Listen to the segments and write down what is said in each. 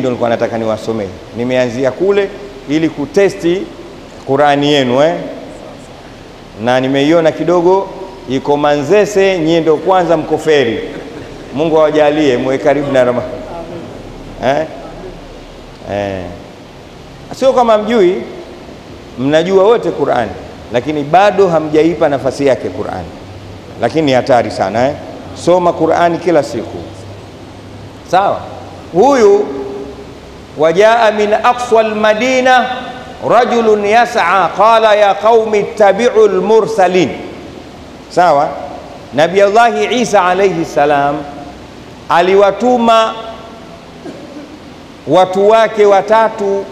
ndio nilikuwa nataka niwasomee. Nimeanzia kule ili kutesti Qurani yenu eh? na nimeiona kidogo iko Manzese, nyie ndio kwanza mkoferi. Mungu awajalie muwe karibu na Rama eh? Eh. Sio kama mjui, mnajua wote Qurani, lakini bado hamjaipa nafasi yake Qurani, lakini ni hatari sana eh? Soma Qurani kila siku, sawa. Huyu wajaa min aqsa almadina rajulun yas'a qala ya qaumi ittabi'u almursalin, sawa. nabi Allahi Isa alayhi salam aliwatuma watu wake watatu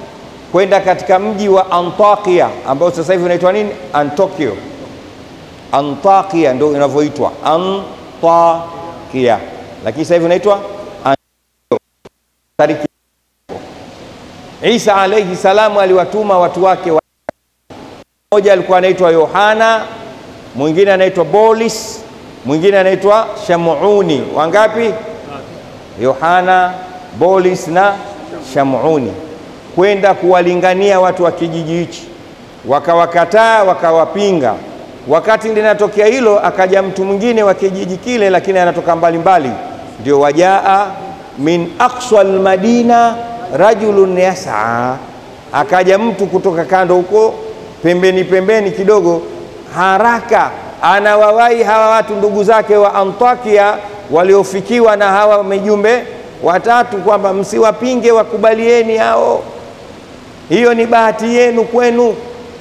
kwenda katika mji wa Antakia ambao sasa hivi unaitwa nini? Antokio. Antakia ndio inavyoitwa Antakia, lakini sasa hivi unaitwa Antokio. Isa alayhi salamu aliwatuma watu wake wa mmoja alikuwa anaitwa Yohana, mwingine anaitwa Bolis, mwingine anaitwa Shamuuni. Wangapi? Yohana, Bolis na Shamuuni, kwenda kuwalingania watu wa kijiji hichi. Wakawakataa, wakawapinga. Wakati linatokea hilo, akaja mtu mwingine wa kijiji kile, lakini anatoka mbalimbali, ndio wajaa min aqsa almadina rajulun yas'a, akaja mtu kutoka kando huko pembeni pembeni kidogo, haraka anawawai hawa watu ndugu zake wa Antakia waliofikiwa na hawa mijumbe watatu kwamba msiwapinge, wakubalieni hao. Hiyo ni bahati yenu kwenu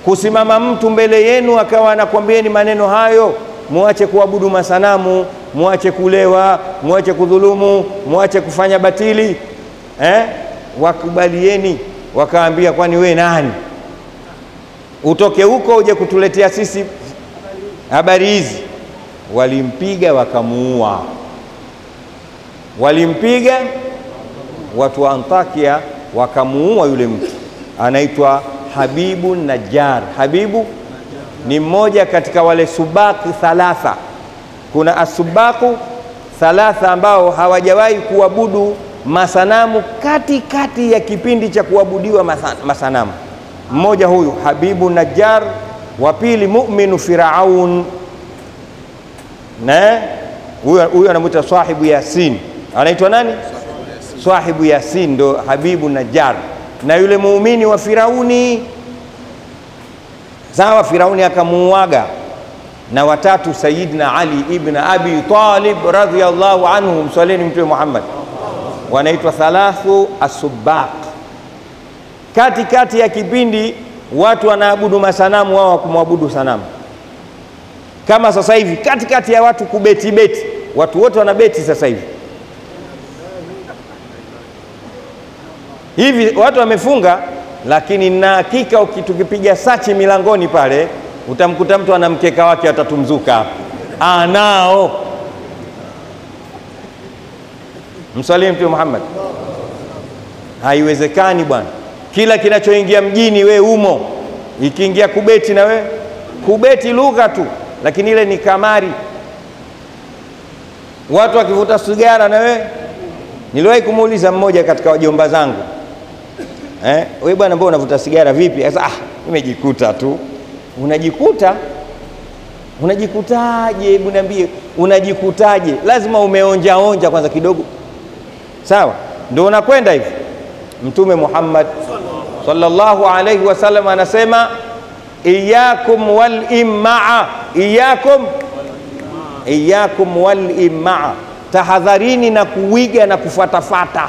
kusimama mtu mbele yenu akawa anakwambieni maneno hayo, muache kuabudu masanamu, muache kulewa, muache kudhulumu, muache kufanya batili eh? Wakubalieni. Wakaambia, kwani we nani utoke huko uje kutuletea sisi habari hizi? Walimpiga wakamuua, walimpiga watu wa Antakia wakamuua yule mtu anaitwa Habibu najar Habibu ni mmoja katika wale subaku thalatha. Kuna asubaku thalatha ambao hawajawahi kuabudu masanamu katikati kati ya kipindi cha kuabudiwa masanamu. Mmoja huyu Habibu Najjar, wa pili Mu'minu Firaun, na huyu anamwita sahibu Yasin. Anaitwa nani? Sahibu Yasin ndo Habibu Najjar, na yule muumini wa Firauni. Sawa, Firauni akamuuaga, na watatu Sayyidina Ali ibn Abi Talib radhiyallahu anhu, mswaleni Mtume Muhammad wanaitwa thalathu asubaq. Kati kati ya kipindi watu wanaabudu masanamu, wao wakumwabudu sanamu. Kama sasa hivi kati kati ya watu kubeti beti, watu wote wanabeti sasa hivi hivi, watu wamefunga, lakini na hakika tukipiga sachi milangoni pale utamkuta mtu ana mkeka wake atatumzuka anao Msalimu Mtume Muhammad. Haiwezekani bwana, kila kinachoingia mjini we umo, ikiingia kubeti na we kubeti lugha tu, lakini ile ni kamari. Watu wakivuta sigara na we. Niliwahi kumuuliza mmoja katika wajomba zangu eh, we bwana, mbona unavuta sigara vipi? Sasa ah, nimejikuta tu. Unajikuta unajikutaje? Hebu niambie, unajikutaje? Lazima umeonja onja kwanza kidogo Sawa, ndio unakwenda hivi. Mtume Muhammad sallallahu alaihi wasallam anasema iyakum wal imaa, iyakum iyakum wal imaa, tahadharini na kuwiga na kufatafata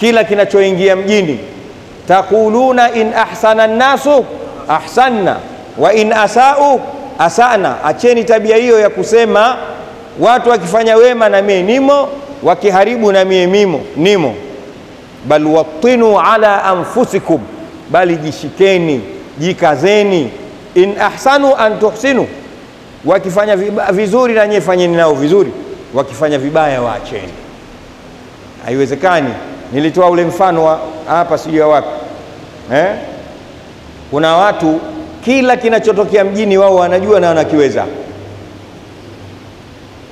kila kinachoingia mjini. Taquluna in ahsana nnasu ahsanna wa in asau asana. Acheni tabia hiyo ya kusema watu wakifanya wema na mimi nimo wakiharibu na mie mimo nimo. Bal watinu ala anfusikum, bali jishikeni, jikazeni. In ahsanu an tuhsinu, wakifanya vizuri na nyie fanyeni nao vizuri, wakifanya vibaya waacheni. Haiwezekani. Nilitoa ule mfano hapa, sijui wapi eh? Kuna watu kila kinachotokea mjini wao wanajua na wanakiweza.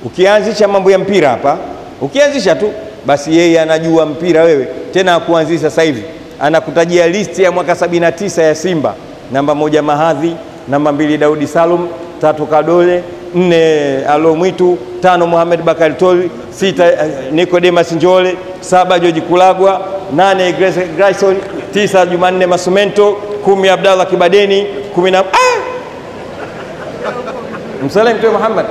Ukianzisha mambo ya mpira hapa ukianzisha tu basi yeye anajua mpira wewe. Tena akuanzisha sasa hivi, anakutajia listi ya mwaka 79 ya Simba, namba moja Mahadhi, namba mbili Daudi Salum, tatu Kadole, nne Alo Mwitu, tano Mohamed Bakari Toli, sita nikodemas Nicodemus Njole, saba George Kulagwa, nane Grayson, tisa Jumanne Masumento, kumi Abdallah Kibadeni, kumi na ah! Mtume Muhammad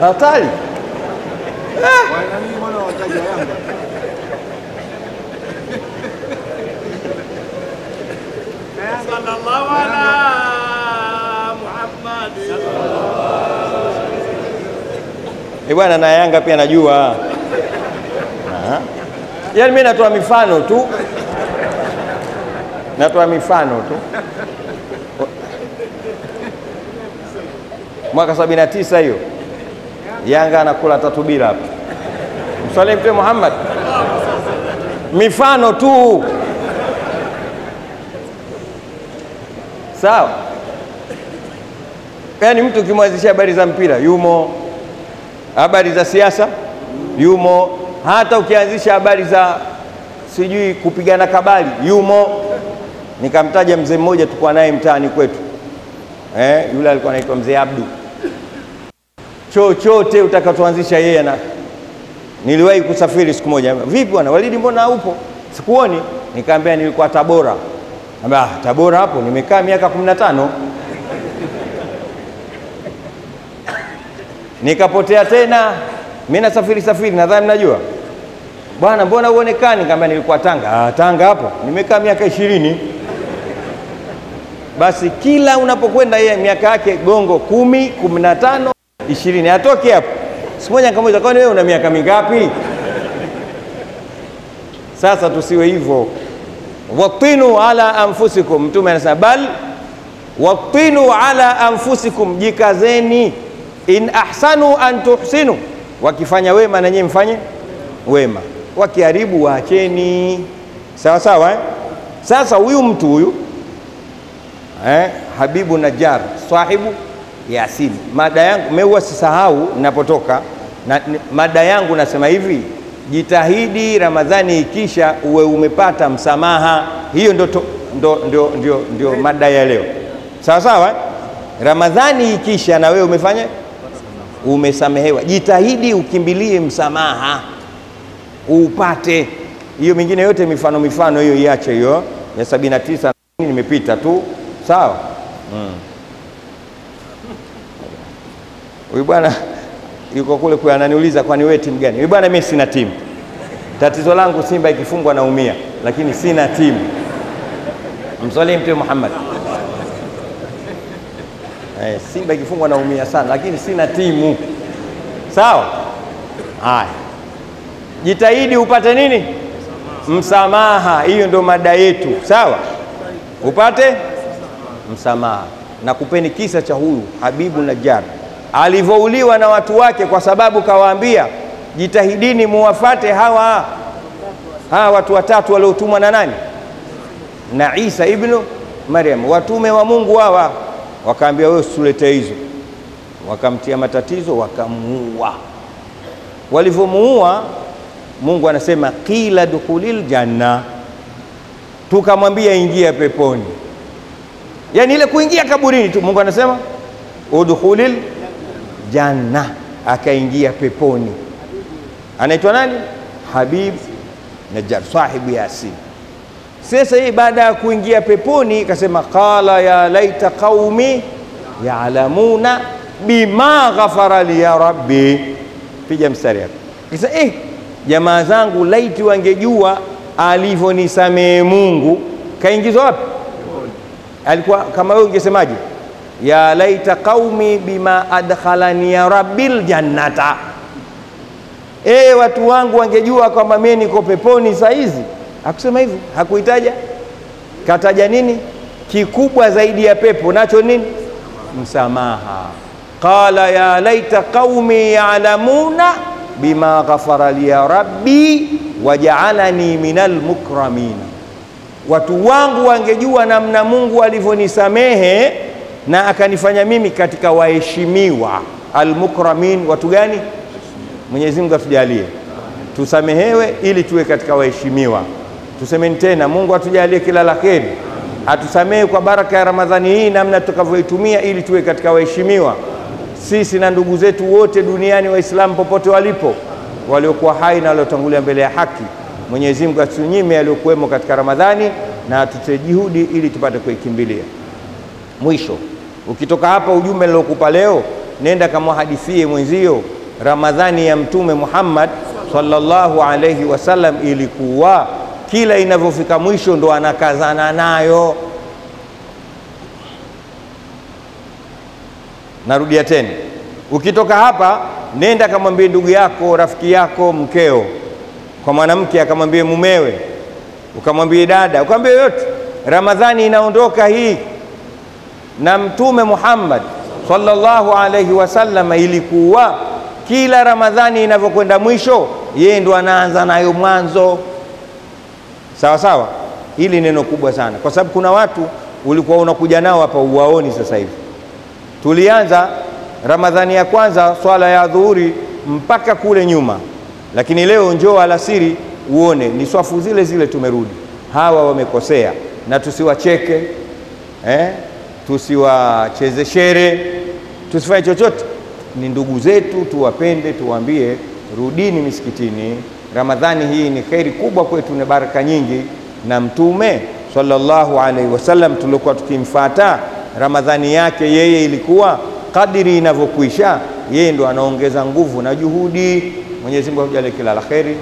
hatari sallallahu Eh bwana, na Yanga pia najua. Yaani mimi natoa mifano tu, natoa mifano tu. Mwaka 79 hiyo Yanga anakula tatu bila hapa. Msalimu Mtume Muhammad, mifano tu, sawa. Yaani mtu ukimwanzishia habari za mpira yumo, habari za siasa yumo, hata ukianzisha habari za sijui kupigana kabali yumo. Nikamtaja mzee mmoja tulikuwa naye mtaani kwetu eh, yule alikuwa anaitwa mzee Abdu. Chochote utakachoanzisha yeye na niliwahi kusafiri siku moja, vipi bwana Walidi, mbona upo Sikuoni. Nikaambia nilikuwa Tabora. Ambia, ah, Tabora hapo nimekaa miaka 15 nikapotea tena. Mimi nasafiri safiri, nadhani najua bwana, mbona uonekani? Nikamwambia nilikuwa Tanga. Ah, Tanga hapo nimekaa miaka ishirini. Basi kila unapokwenda yeye miaka yake gongo kumi, kumi na tano, ishirini, atoke hapo. Siku moja nikamuuliza, kwani wewe una miaka mingapi? Sasa tusiwe hivyo. watinu ala anfusikum, Mtume anasema bal watinu ala anfusikum, jikazeni in ahsanu an tuhsinu, wakifanya wema na nyinyi mfanye wema, wakiharibu waacheni. Sawa sawa eh? Sasa huyu mtu huyu eh, Habibu najar sahibu Yasin, mada yangu meua sisahau ninapotoka na, mada yangu nasema hivi, jitahidi Ramadhani ikisha uwe umepata msamaha. Hiyo ndo, to- ndo, ndio, ndio, ndio mada ya leo, sawa sawa? Ramadhani ikisha na wewe umefanya umesamehewa, jitahidi ukimbilie msamaha upate. Hiyo mingine yote mifano mifano hiyo iache, hiyo ya sabini na tisa nimepita tu, sawa. Huyu bwana yuko kule kwa ananiuliza, kwani wewe timu gani? Bwana, mimi sina timu. Tatizo langu Simba ikifungwa naumia, lakini sina timu. Mswalie Mtume Muhammad. Eh, Simba ikifungwa naumia sana, lakini sina timu. Sawa. Haya, jitahidi upate nini? Msamaha. Hiyo ndio mada yetu, sawa. Upate msamaha. Na kupeni kisa cha huyu Habibu Najjar alivyouliwa na watu wake, kwa sababu kawaambia, jitahidini muwafate hawa hawa watu watatu waliotumwa na nani? Na Isa ibnu Maryam, watume wa Mungu hawa. Wakaambia wewe usituletee hizo, wakamtia matatizo, wakamuua. Walivyomuua, Mungu anasema kila dukhulil janna, tukamwambia ingia peponi. Yani ile kuingia kaburini tu, Mungu anasema udkhulil janna, akaingia peponi. Anaitwa nani? Habib Najjar, sahibu Yasin. Sasa hii baada ya kuingia peponi ikasema, qala ya laita qaumi yaalamuna bima ghafara li ya rabbi. pija mstari hapo. Kisa eh, jamaa zangu laiti wangejua alivyonisamehe Mungu. Kaingizwa wapi? Alikuwa kama wewe ungesemaje? Ya laita qaumi bima adkhalani rabbil jannata. E, watu wangu wangejua kwamba mimi niko peponi saa hizi. Hakusema hivyo, hakuitaja. Kataja nini kikubwa zaidi ya pepo, nacho nini? Msamaha. Qala ya laita qaumi ya'lamuna bima ghafara li rabbi waja'alani minal mukramina, watu wangu wangejua namna Mungu alivyonisamehe na akanifanya mimi katika waheshimiwa. almukramin. Watu gani? Mwenyezi Mungu atujalie tusamehewe, ili tuwe katika waheshimiwa. Tusemeni tena, Mungu atujalie kila la kheri, atusamehe kwa baraka ya Ramadhani hii, namna tutakavyoitumia, ili tuwe katika waheshimiwa sisi na ndugu zetu wote duniani, Waislamu popote walipo, waliokuwa hai na waliotangulia mbele ya haki. Mwenyezi Mungu atunyime aliokuwemo katika Ramadhani na atutie juhudi ili tupate kuikimbilia. Mwisho, ukitoka hapa, ujumbe nilokupa leo, nenda kamwahadithie mwenzio Ramadhani ya Mtume Muhammad sallallahu alayhi wasallam ilikuwa kila inavyofika mwisho ndo anakazana nayo. Narudia tena, ukitoka hapa nenda kamwambie ndugu yako, rafiki yako, mkeo, kwa mwanamke akamwambie mumewe, ukamwambie dada, ukamwambie yote, Ramadhani inaondoka hii na Mtume Muhammad sallallahu alayhi wasallam ilikuwa kila Ramadhani inavyokwenda mwisho, yeye ndo anaanza nayo mwanzo. Sawa sawa, hili neno kubwa sana, kwa sababu kuna watu ulikuwa unakuja nao hapa uwaoni sasa hivi. Tulianza Ramadhani ya kwanza swala ya dhuhuri mpaka kule nyuma, lakini leo njoo alasiri uone ni swafu zile zile tumerudi. Hawa wamekosea, na tusiwacheke eh? Tusiwacheze shere, tusifanye chochote ni ndugu zetu, tuwapende, tuwaambie rudini misikitini. Ramadhani hii ni kheri kubwa kwetu, na baraka nyingi, na Mtume sallallahu alaihi wasallam tuliokuwa tukimfata Ramadhani yake yeye ilikuwa kadiri inavyokwisha, yeye ndo anaongeza nguvu na juhudi. Mwenyezi Mungu akujalie kila la kheri.